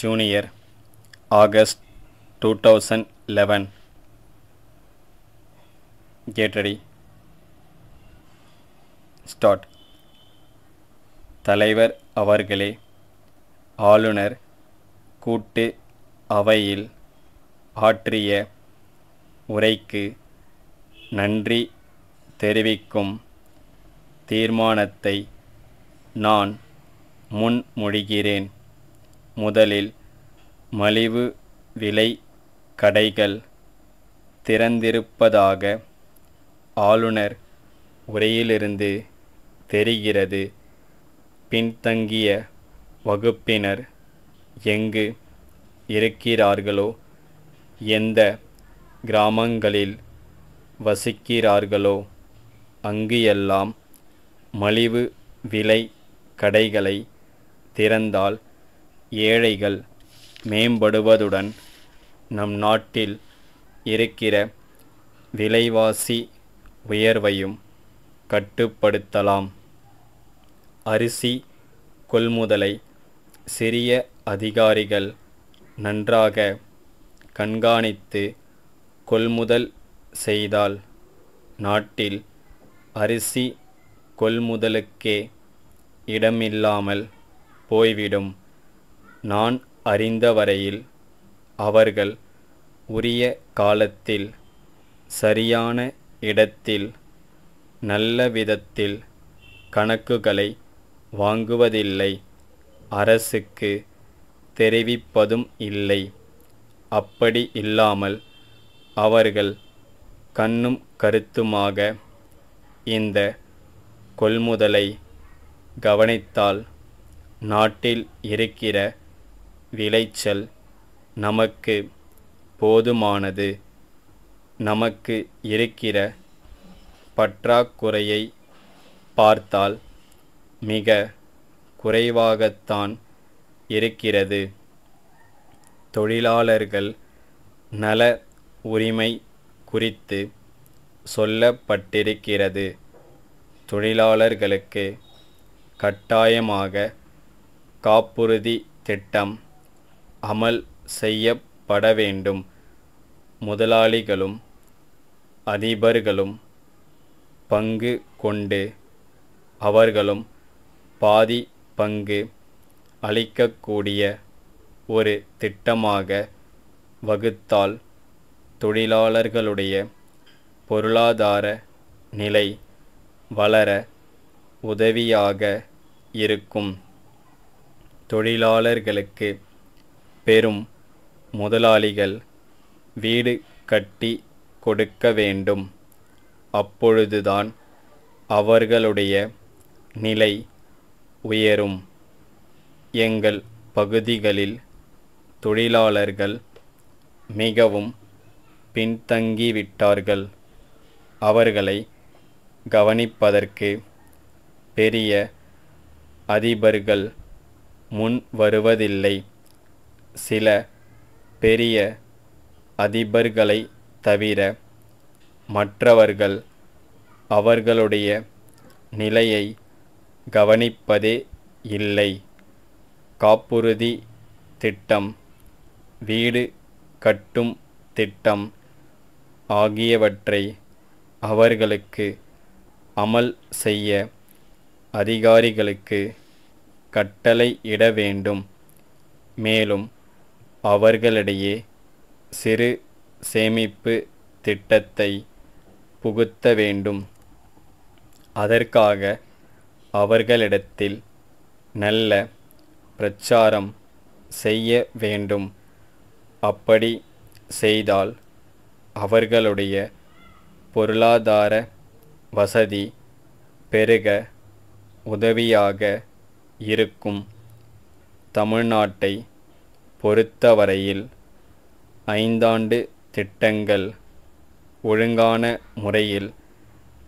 Junior August two thousand eleven கேட்டடி start தலைவர் அவர்களே ஆளுநர் கூட்டு அவையில் ஆற்றிய உரைக்கு நன்றி தெரிவிக்கும் தீர்மானத்தை நான் முன்மொழிகிறேன். முதலில் மலிவு விலை கடைகள் திறந்திருப்பதாக ஆளுநர் உரையிலிருந்து தெரிகிறது. பின்தங்கிய வகுப்பினர் எங்கு இருக்கிறார்களோ எந்த கிராமங்களில் வசிக்கிறார்களோ அங்கு எல்லாம் மலிவு விலை கடைகளை திறந்தால் ஏழைகள் மேம்படுவதுடன் நம் நாட்டில் இருக்கிற விலைவாசி உயர்வையும் கட்டுப்படுத்தலாம். அரிசி கொள்முதலை சிறிய அதிகாரிகள் நன்றாக கண்காணித்து கொள்முதல் செய்தால் நாட்டில் அரிசி கொள்முதலுக்கே இடமில்லாமல் போய்விடும். நான் அறிந்தவரையில் அவர்கள் உரிய காலத்தில் சரியான இடத்தில் நல்ல விதத்தில் கணக்குகளை வாங்குவதில்லை. அரசுக்கு தெரிவிப்பதும் இல்லை. அப்படி இல்லாமல் அவர்கள் கண்ணும் கருத்துமாக இந்த கொள்முதலை கவனித்தால் நாட்டில் இருக்கிற விளைச்சல் நமக்கு போதுமானது. நமக்கு இருக்கிற பற்றாக்குறையை பார்த்தால் மிக குறைவாகத்தான் இருக்கிறது. தொழிலாளர்கள் நல உரிமை குறித்து சொல்லப்பட்டிருக்கிறது. தொழிலாளர்களுக்கு கட்டாயமாக காப்புறுதி திட்டம் அமல் செய்யப்பட வேண்டும் முதலாளிகளும் அதிபர்களும் பங்கு கொண்டு அவர்களும் பாதி பங்கு அளிக்கக்கூடிய ஒரு திட்டமாக வகுத்தால் தொழிலாளர்களுடைய பொருளாதார நிலை வளர உதவியாக இருக்கும். தொழிலாளர்களுக்கு பெரும் முதலாளிகள் வீடு கட்டி கொடுக்க வேண்டும். அப்பொழுதுதான் அவர்களுடைய நிலை உயரும். எங்கள் பகுதிகளில் தொழிலாளர்கள் மிகவும் பின்தங்கிவிட்டார்கள். அவர்களை கவனிப்பதற்கு பெரிய அதிபர்கள் முன் வருவதில்லை. சில பெரிய அதிபர்களை தவிர மற்றவர்கள் அவர்களுடைய நிலையை கவனிப்பதே இல்லை. காப்புறுதி திட்டம் வீடு கட்டும் திட்டம் ஆகியவற்றை அவர்களுக்கு அமல் செய்ய அதிகாரிகளுக்கு கட்டளையிட வேண்டும். மேலும் அவர்களிடையே சிறு சேமிப்பு திட்டத்தை புகுத்த வேண்டும். அதற்காக அவர்களிடத்தில் நல்ல பிரச்சாரம் செய்ய வேண்டும். அப்படி செய்தால் அவர்களுடைய பொருளாதார வசதி பெருக உதவியாக இருக்கும். தமிழ்நாட்டை பொறுத்தவரையில் ஐந்தாண்டு திட்டங்கள் ஒழுங்கான முறையில்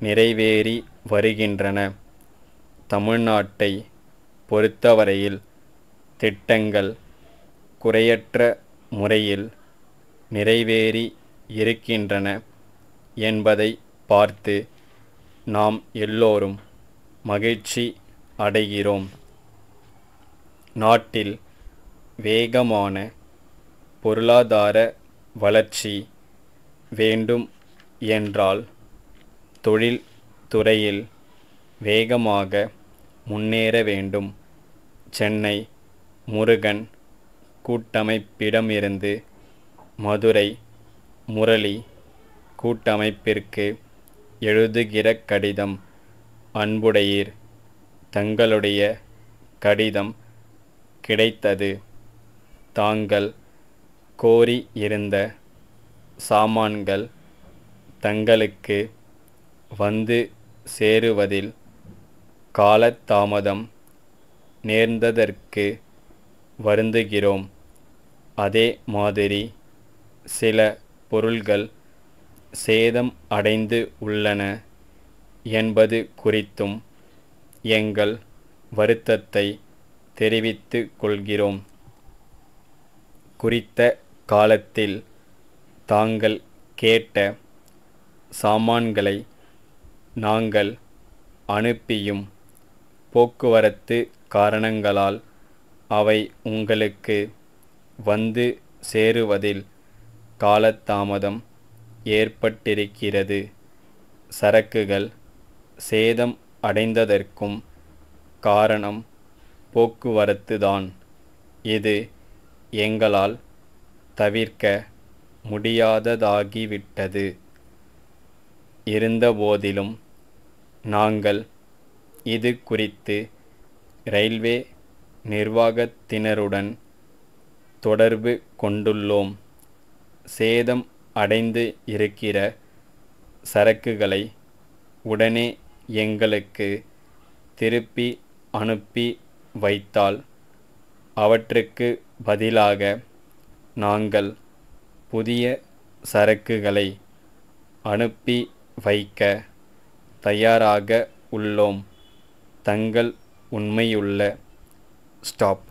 நிறைவேறி வருகின்றன. தமிழ்நாட்டை பொறுத்தவரையில் திட்டங்கள் குறையற்ற முறையில் நிறைவேறி இருக்கின்றன என்பதை பார்த்து நாம் எல்லோரும் மகிழ்ச்சி அடைகிறோம். நாட்டில் வேகமான பொருளாதார வளர்ச்சி வேண்டும் என்றால் தொழில் துறையில் வேகமாக முன்னேற வேண்டும். சென்னை முருகன் கூட்டமைப்பிடமிருந்து மதுரை முரளி கூட்டமைப்பிற்கு எழுதுகிற கடிதம் அன்புடையீர் தங்களுடைய கடிதம் கிடைத்தது. தாங்கள் கோரி இருந்த சாமான்கள் தங்களுக்கு வந்து சேருவதில் காலதாமதம் நேர்ந்ததற்கு வருந்துகிறோம். அதே மாதிரி சில பொருள்கள் சேதம் அடைந்து உள்ளன என்பது குறித்தும் எங்கள் வருத்தத்தை தெரிவித்து கொள்கிறோம். குறித்த காலத்தில் தாங்கள் கேட்ட சாமான்களை நாங்கள் அனுப்பியும் போக்குவரத்து காரணங்களால் அவை உங்களுக்கு வந்து சேருவதில் காலதாமதம் ஏற்பட்டிருக்கிறது. சரக்குகள் சேதம் அடைந்ததற்கும் காரணம் போக்குவரத்துதான். இது எங்களால் தவிர்க்க முடியாததாகிவிட்டது. இருந்தபோதிலும் நாங்கள் இது குறித்து ரயில்வே நிர்வாகத்தினருடன் தொடர்பு கொண்டுள்ளோம். சேதம் அடைந்து இருக்கிற சரக்குகளை உடனே எங்களுக்கு திருப்பி அனுப்பி வைத்தால் அவற்றுக்கு பதிலாக நாங்கள் புதிய சரக்குகளை அனுப்பி வைக்க தயாராக உள்ளோம். தங்கள் உண்மையுள்ள ஸ்டாப்.